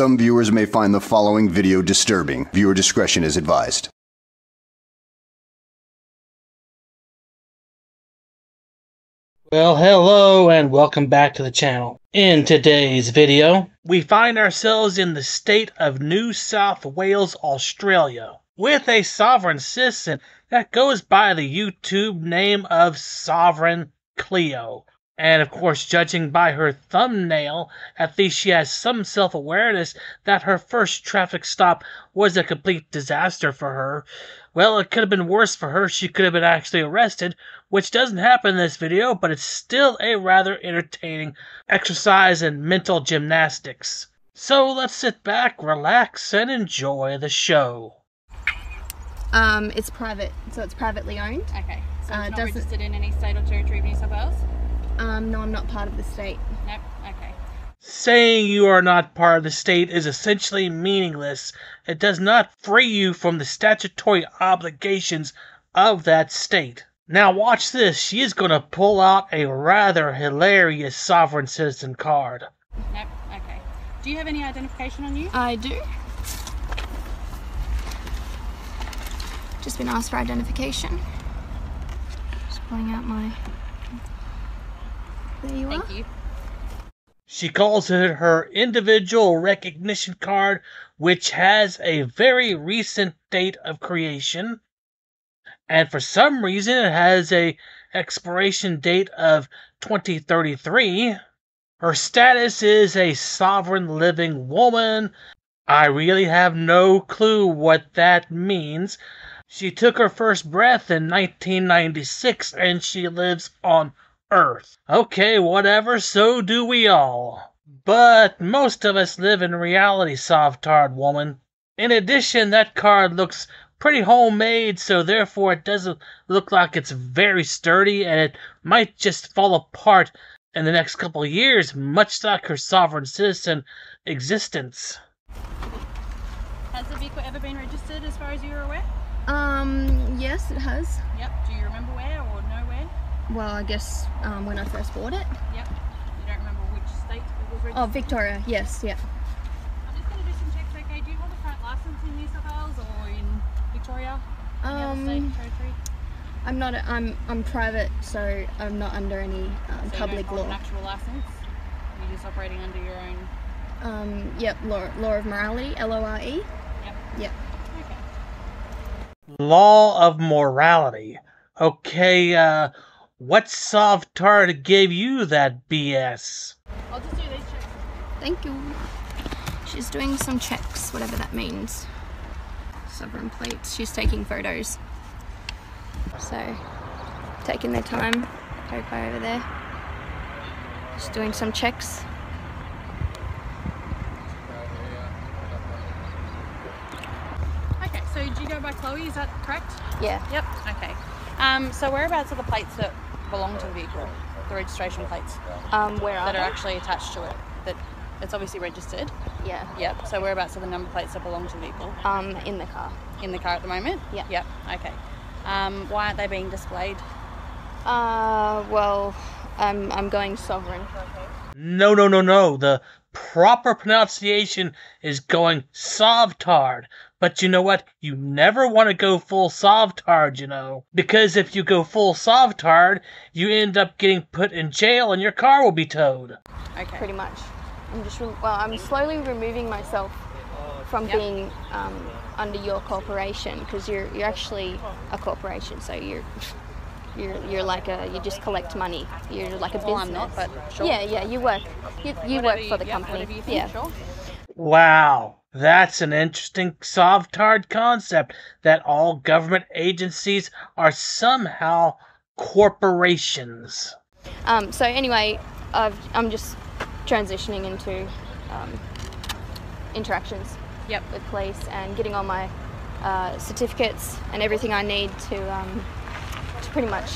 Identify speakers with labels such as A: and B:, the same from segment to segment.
A: Some viewers may find the following video disturbing. Viewer discretion is advised.
B: Well, hello and welcome back to the channel. In today's video, we find ourselves in the state of New South Wales, Australia, with a sovereign citizen that goes by the YouTube name of Sovereign Cleo. And of course, judging by her thumbnail, at least she has some self awareness that her first traffic stop was a complete disaster for her. Well, it could have been worse for her. She could have been actually arrested, which doesn't happen in this video, but it's still a rather entertaining exercise in mental gymnastics. So let's sit back, relax, and enjoy the show.
C: Um, it's private, so it's privately owned.
D: Okay. So
C: Uh,
D: not
C: does it-
D: registered in any state or territory of New South Wales?
C: Um, no, I'm not part of the state.
D: Nope. Okay.
B: Saying you are not part of the state is essentially meaningless. It does not free you from the statutory obligations of that state. Now, watch this. She is going to pull out a rather hilarious sovereign citizen card.
D: Nope. Okay. Do you have any identification on you?
C: I do. Just been asked for identification. Just pulling out my. There you are.
D: Thank you.
B: She calls it her individual recognition card, which has a very recent date of creation. And for some reason, it has a expiration date of 2033. Her status is a sovereign living woman. I really have no clue what that means. She took her first breath in 1996 and she lives on Earth. Okay, whatever, so do we all. But most of us live in reality, Sovtard woman. In addition, that card looks pretty homemade, so therefore it doesn't look like it's very sturdy and it might just fall apart in the next couple of years, much like her sovereign citizen existence.
D: Has the vehicle ever been registered as far as you're aware?
C: Um, yes, it has.
D: Yep. Do you remember where or know where?
C: Well, I guess um, when I first bought it.
D: Yep. You don't remember which state it was registered?
C: Oh, Victoria. Yes, yeah.
D: I'm just going to do some checks, okay? Do you hold a current license in New South Wales or in Victoria? Any other state,
C: Um,
D: territory?
C: I'm not. A, I'm. I'm private, so I'm not under any um,
D: So you
C: public
D: don't hold an
C: law.
D: actual license? You're just operating under your own...
C: Um, yep. Law. Law of morality. L O R E.
D: Yep.
C: Yep.
D: Okay.
B: Law of morality. Okay, uh, what Sovtard gave you that BS?
D: I'll just do these checks.
C: Thank you. She's doing some checks, whatever that means. Sovereign plates. She's taking photos. So, taking their time. Coco over there. Just doing some checks.
D: Okay, so do you go by Chloe, is that correct?
C: Yeah.
D: Yep. Okay. Um, so whereabouts are the plates that belong to the vehicle? The registration plates
C: Um, where are
D: that
C: they?
D: are actually attached to it. That it's obviously registered.
C: Yeah.
D: Yep. So whereabouts are about so the number plates that belong to the vehicle?
C: Um, in the car.
D: In the car at the moment?
C: Yeah.
D: Yep. Okay. Um, why aren't they being displayed?
C: Uh, well, I'm I'm going sovereign.
B: No, no, no, no. The proper pronunciation is going Sovtard. But you know what? You never want to go full Sovtard, you know. Because if you go full Sovtard, you end up getting put in jail and your car will be towed.
D: Okay.
C: Pretty much. I'm just re- well, I'm slowly removing myself from
D: Yep.
C: being um, under your corporation because you're you're actually a corporation, so you're. You're, you're like a you just collect money. You're like a business.
D: Well, I'm not, but sure.
C: Yeah, yeah. You work. You, you work for the company.
D: Whatever you think,
C: yeah.
B: Wow, that's an interesting Sovtard concept that all government agencies are somehow corporations.
C: Um, so anyway, I've, I'm just transitioning into um, interactions
D: Yep.
C: with police and getting all my uh, certificates and everything I need to um, to pretty much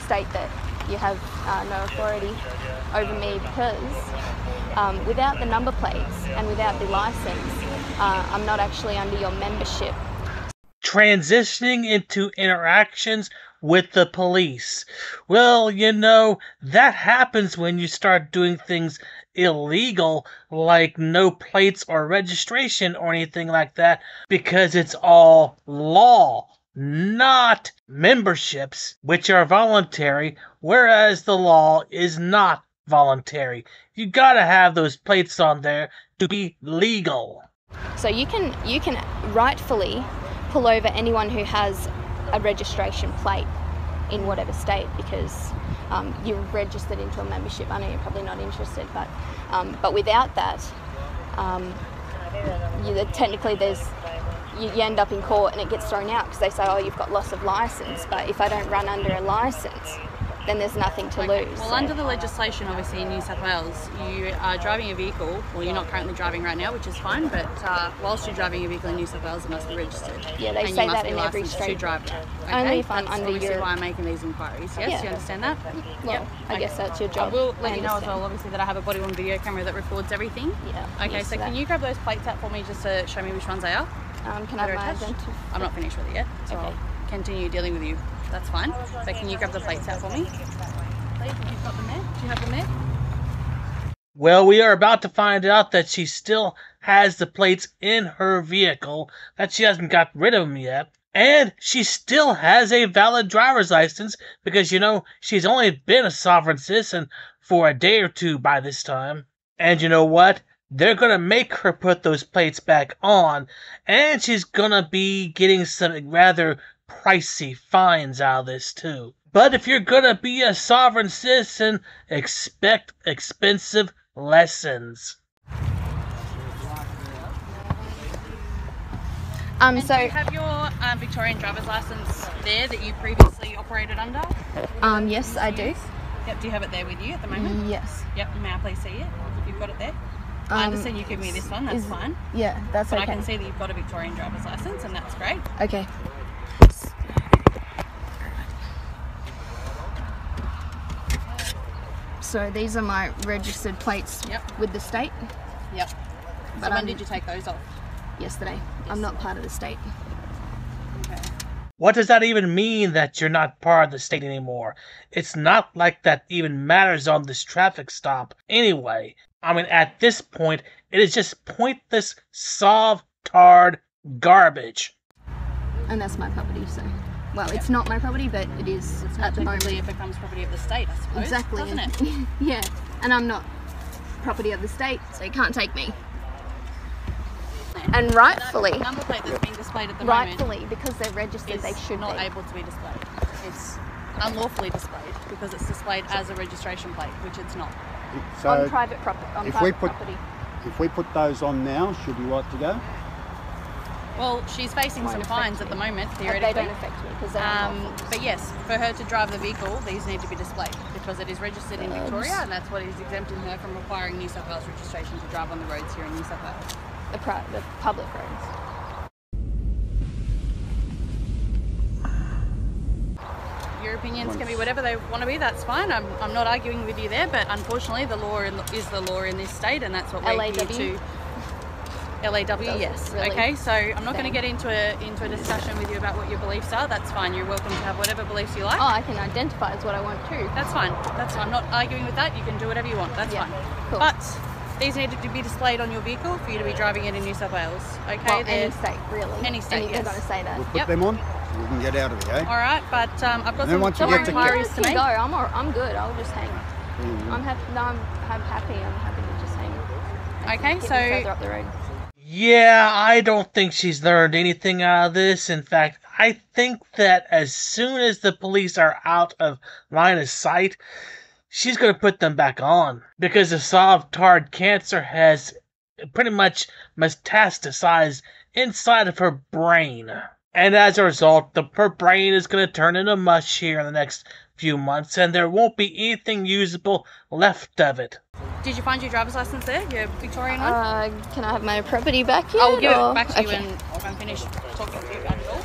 C: state that you have uh, no authority over me because um, without the number plates and without the license, uh, I'm not actually under your membership.
B: Transitioning into interactions with the police. Well, you know, that happens when you start doing things illegal, like no plates or registration or anything like that, because it's all law, not memberships, which are voluntary, whereas the law is not voluntary. You gotta have those plates on there to be legal.
C: So you can you can rightfully pull over anyone who has a registration plate in whatever state because um, you're registered into a membership. I know you're probably not interested, but um, but without that, um, you, technically there's you, you end up in court and it gets thrown out because they say, oh, you've got loss of license. But if I don't run under a license, then there's nothing to
E: Okay.
C: lose.
E: Well,
C: So-
E: under the legislation, obviously in New South Wales, you are driving a vehicle. Well, you're not currently driving right now, which is fine. But uh, whilst you're driving a vehicle in New South Wales, it must be registered.
C: Yeah, they
E: and
C: say
E: you must
C: that
E: be
C: in every
E: licensed to
C: state.
E: drive that. Okay?
C: Only if I'm
E: That's
C: under
E: obviously
C: your-
E: why I'm making these inquiries. Yes,
C: Yeah.
E: you understand that?
C: well,
E: Yep.
C: I
E: Okay.
C: guess that's your job.
E: I will let
C: I
E: you know as well, obviously, that I have a body-worn video camera that records everything.
C: Yeah.
E: Okay, so can you grab those plates out for me just to show me which ones they are?
C: Um, can I have my
E: attached? I'm not finished with it yet, so
C: Okay.
E: I'll continue dealing with you. That's fine. But can you grab the plates out for me? Please, you've got them there. Do you have them there?
B: Well, we are about to find out that she still has the plates in her vehicle, that she hasn't got rid of them yet. And she still has a valid driver's license because, you know, she's only been a sovereign citizen for a day or two by this time. And you know what? They're gonna make her put those plates back on, and she's gonna be getting some rather pricey fines out of this too. But if you're gonna be a sovereign citizen, expect expensive lessons.
C: Um, so
E: Do you have your um, Victorian driver's license there that you previously operated under?
C: um, yes, I do.
E: Yep. Do you have it there with you at the moment?
C: Yes.
E: Yep. May I please see it? If you've got it there. I
C: Um,
E: understand you give me this one. That's
C: is-
E: fine.
C: Yeah, that's
E: But
C: okay.
E: I can see that you've got a Victorian driver's license, and that's great.
C: Okay. So these are my registered plates
E: Yep.
C: with the state
E: Yep. So
C: But,
E: when
C: um,
E: did you take those off?
C: yesterday. I'm not part of the state.
E: Okay.
B: What does that even mean that you're not part of the state anymore? It's not like that even matters on this traffic stop anyway. I mean, at this point, it is just pointless, soft, tard garbage.
C: And that's my property, so. Well, it's not my property, but it is at the moment.
E: It becomes property of the state, I suppose.
C: Exactly.
E: Doesn't it?
C: yeah. And I'm not property of the state, so you can't take me. And rightfully,
E: The number plate that's being displayed at the moment
C: rightfully, because they're registered, they should
E: not
C: be.
E: able to be displayed. It's unlawfully displayed because it's displayed as a registration plate, which it's not.
F: So
C: on private property. On
F: if we put-
C: property.
F: if we put those on now, should we right to go?
E: Well, she's facing some fines at the moment,
C: But they
E: theoretically.
C: don't affect me because
E: Um, but yes, for her to drive the vehicle, these need to be displayed because it is registered in
C: Um,
E: Victoria, and that's what is exempting her from requiring New South Wales registration to drive on the roads here in New South Wales.
C: the, pri- the public roads.
E: Your opinions can be whatever they want to be. That's fine. I'm, I'm not arguing with you there, but unfortunately, the law in, is the law in this state, and that's what we're
C: LAW?
E: here to. LAW, yes.
C: really.
E: Okay, so I'm not going to get into a into a discussion with you about what your beliefs are. That's fine. You're welcome to have whatever beliefs you like.
C: Oh, I can identify as what I want too.
E: That's fine. That's fine. I'm not arguing with that. You can do whatever you want. That's
C: Yeah,
E: fine.
C: cool.
E: But these need to be displayed on your vehicle for you to be driving it in New South Wales. Okay.
C: well, any state, really.
E: Any state,
C: Any-
E: yes.
C: They're going to say that.
F: We'll put
E: Yep.
F: them on so we can get out of here. Eh?
E: All right, but um, I've got
F: And then
E: some
F: once
E: more
F: get to-
E: inquiries to make.
C: go. I'm, all, I'm good. I'll just hang.
F: Mm.
C: I'm happy. No, I'm, I'm happy. I'm happy to just hang.
E: Okay,
C: Get me
E: so
B: Yeah, I don't think she's learned anything out of this. In fact, I think that as soon as the police are out of line of sight, she's going to put them back on. Because the Sovtard cancer has pretty much metastasized inside of her brain. And as a result, the, her brain is going to turn into mush here in the next few months, and there won't be anything usable left of it.
E: Did you find your driver's license there? Your Victorian one?
C: Uh, can I have my property back yet?
E: I will give
C: or-
E: it back to you
C: okay.
E: when I'm finished talking to you about it all.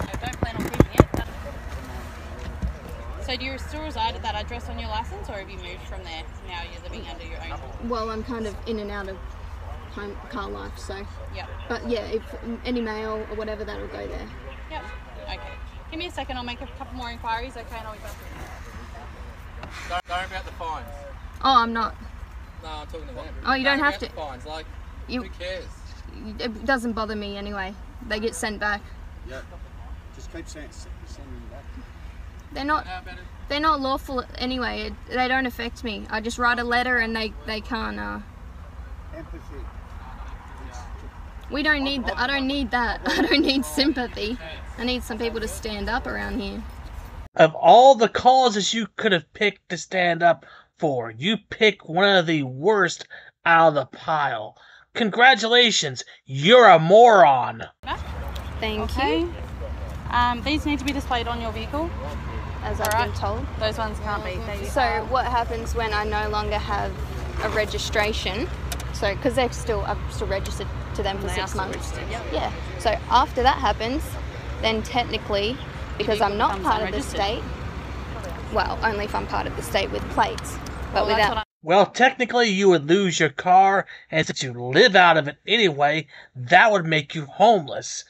E: I don't plan on keeping it. So do you still reside at that address on your license, or have you moved from there? Now you're living under your own.
C: Well, I'm kind of in and out of home car life, so.
E: Yep.
C: But yeah, if any mail or whatever, that'll go there.
E: Yep. Okay. Give me a second, I'll make a couple more inquiries, okay, and I'll be back.
G: Don't, don't about the fines.
C: Oh, I'm not.
G: No, I'm talking to them.
C: Oh, you don't have
G: about
C: to-
G: fines, like,
C: You.
G: who cares?
C: It doesn't bother me anyway. They get sent back.
F: Yeah. Just keep sending, sending them back.
C: They're not.
G: How about it?
C: They're not lawful anyway. It, they don't affect me. I just write a letter and they they can't. Uh,
F: Empathy.
C: we don't need. Th- I don't need that. I don't need sympathy. I need some people to stand up around here.
B: Of all the causes you could have picked to stand up for, you pick one of the worst out of the pile. Congratulations, you're a moron.
C: Thank
E: Okay.
C: you.
E: Um, these need to be displayed on your vehicle.
C: As I've
E: Alright.
C: been told.
E: Those ones can't be. They,
C: So
E: uh,
C: what happens when I no longer have a registration? So because they're still I'm still registered to them for
E: They
C: six months.
E: yep.
C: Yeah. So after that happens, then technically, because I'm not part of the state. Well, only if I'm part of the state with plates, but
E: well,
C: without.
B: Well, technically, you would lose your car, and since you live out of it anyway, that would make you homeless.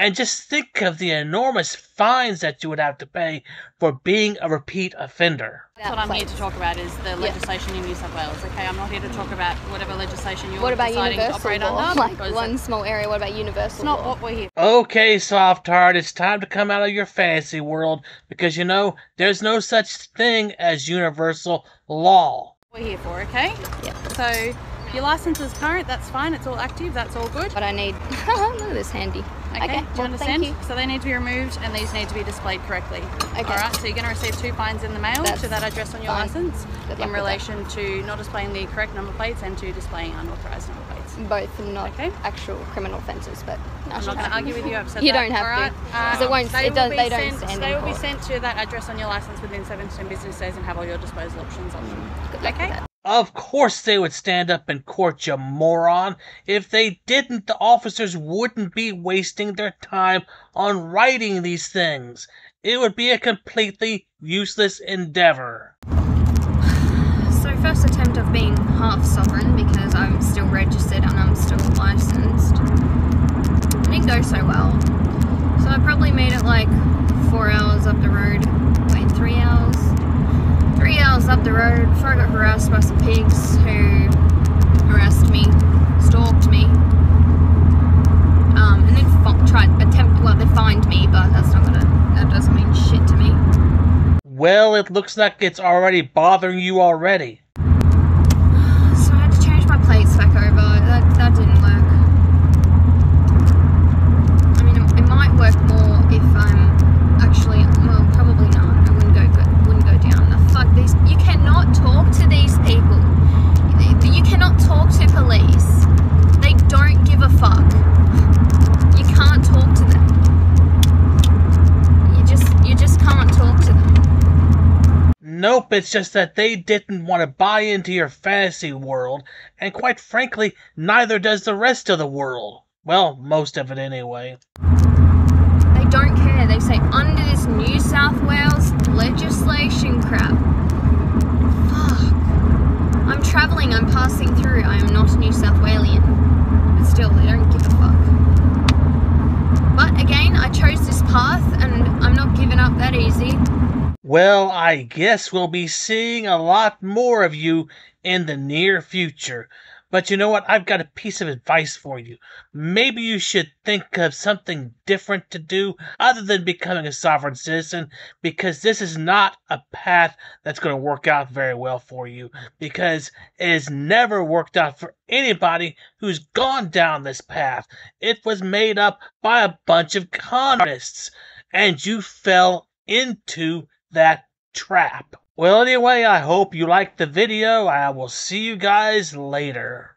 B: And just think of the enormous fines that you would have to pay for being a repeat offender.
E: That's what I'm here to talk about is the legislation in New South Wales. Okay, I'm not here to talk about whatever legislation you're
C: What about
E: deciding to operate
C: law?
E: under.
C: Like one
E: It's
C: small area. What about universal It's
E: not
C: law?
E: what we're here.
B: Okay, soft heart, it's time to come out of your fantasy world because you know there's no such thing as universal law.
E: We're here for. Okay.
C: Yeah.
E: So your license is current. That's fine. It's all active. That's all good.
C: But I need. Oh, look at this handy.
E: Okay,
C: Okay.
E: do you
C: well,
E: understand?
C: You.
E: So they need to be removed and these need to be displayed correctly.
C: Okay.
E: All right, so you're going to receive two fines in the mail
C: That's
E: to that address on your
C: fine.
E: license in relation to not displaying the correct number plates and to displaying unauthorised number plates.
C: Both not
E: Okay.
C: actual criminal offences, but no,
E: I'm not going to argue with you. I've said
C: You
E: that,
C: don't have
E: all
C: to,
E: right?
C: 'cause it um, won't-
E: They
C: it
E: will be
C: they don't
E: sent,
C: stand
E: They will be sent to that address on your license within seven to ten business days and have all your disposal options on them. Mm.
C: Good luck with
E: Okay.
B: Of course they would stand up in court, you moron. If they didn't, the officers wouldn't be wasting their time on writing these things. It would be a completely useless endeavor.
C: So first attempt of being half sovereign because I'm still registered and I'm still licensed. It didn't go so well. So I probably made it like four hours up the road. Wait, three hours? Three hours up the road before I got harassed by some pigs who harassed me, stalked me, um, and then tried attempt. Well, they fined me, but that's not gonna. That doesn't mean shit to me.
B: Well, it looks like it's already bothering you already.
C: So I had to change my plates back over. That, that didn't work. I mean, it, it might work more if I'm actually. Well, probably not. I wouldn't go. go wouldn't go down. The fuck these. You cannot talk to these people. You cannot talk to police. They don't give a fuck. You can't talk to them. You just. You just can't talk to them.
B: It's just that they didn't want to buy into your fantasy world, and quite frankly, neither does the rest of the world. Well, most of it anyway.
C: They don't care. They say under this New South Wales legislation crap. Fuck. I'm travelling, I'm passing through. I am not a New South Walian. But still, they don't give a fuck. But again, I chose this path and I'm not giving up that easy.
B: Well, I guess we'll be seeing a lot more of you in the near future. But you know what? I've got a piece of advice for you. Maybe you should think of something different to do other than becoming a sovereign citizen because this is not a path that's going to work out very well for you because it has never worked out for anybody who's gone down this path. It was made up by a bunch of con artists and you fell into that trap. Well, anyway, I hope you liked the video. I will see you guys later.